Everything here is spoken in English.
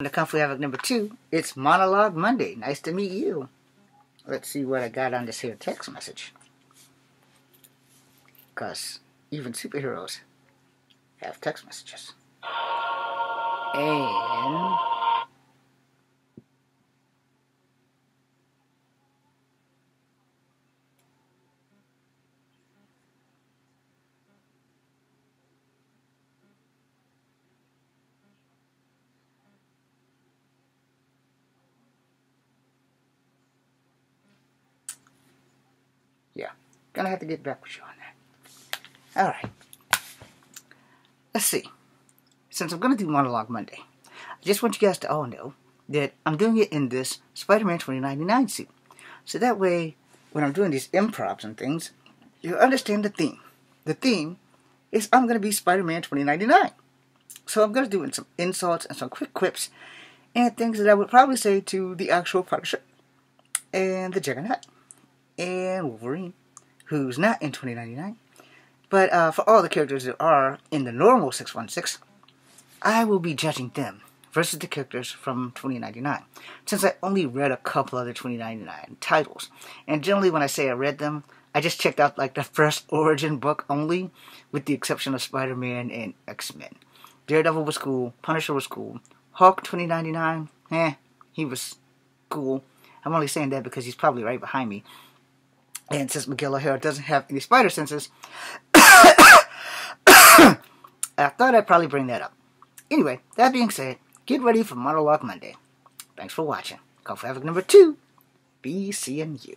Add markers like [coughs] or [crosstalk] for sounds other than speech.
The Fu Havok number two, it's Monologue Monday. Nice to meet you. Let's see what I got on this here text message. Because even superheroes have text messages. And yeah, gonna have to get back with you on that. Alright. Let's see. Since I'm gonna do Monologue Monday, I just want you guys to all know that I'm doing it in this Spider-Man 2099 suit. So that way, when I'm doing these improvs and things, you understand the theme. The theme is I'm gonna be Spider-Man 2099. So I'm gonna do some insults and some quick quips and things that I would probably say to the actual Punisher and the Juggernaut and Wolverine, who's not in 2099. But uh, for all the characters that are in the normal 616, I will be judging them versus the characters from 2099. Since I only read a couple other 2099 titles. And generally when I say I read them, I just checked out like the first [laughs] origin book only, with the exception of Spider-Man and X-Men. Daredevil was cool, Punisher was cool, Hulk 2099, eh, he was cool. I'm only saying that because he's probably right behind me. And since O'Hara doesn't have any spider senses, [coughs] I thought I'd probably bring that up. Anyway, that being said, get ready for Monologue Monday. Thanks for watching. Kung Fu Havok number two. Be seeing you.